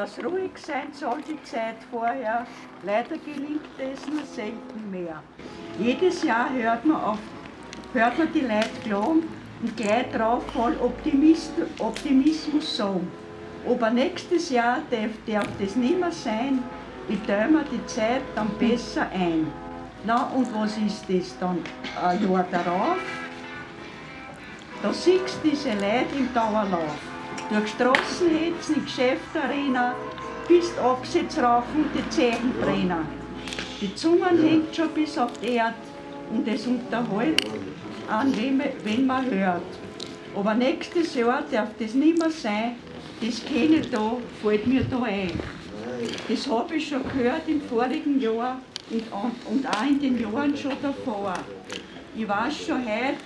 Das Ruhigsein soll die Zeit vorher, leider gelingt es nur selten mehr. Jedes Jahr hört man, auf, hört man die Leute klagen und gleich drauf voll Optimist, Optimismus sagen. Aber nächstes Jahr darf, darf das nicht mehr sein, ich teile mir die Zeit dann besser ein. Na, und was ist das dann ein Jahr darauf? Da siehst diese Leute im Dauerlauf. Durch Straßen hetzen, in Geschäftarena, bis Absätze raufen, die Zungen hängt schon bis auf die Erde und es unterhält an, wenn man hört. Aber nächstes Jahr darf das nicht mehr sein, das kenne da, fällt mir da ein. Das habe ich schon gehört im vorigen Jahr und, und auch in den Jahren schon davor. Ich weiß schon heute,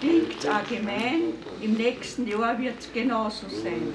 es allgemein, im nächsten Jahr wird es genauso sein.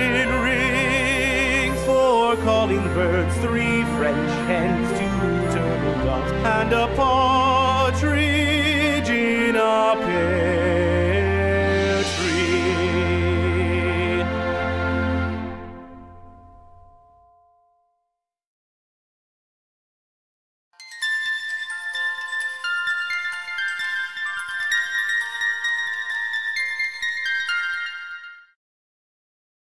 birds, three French hens, two turtle doves, and a partridge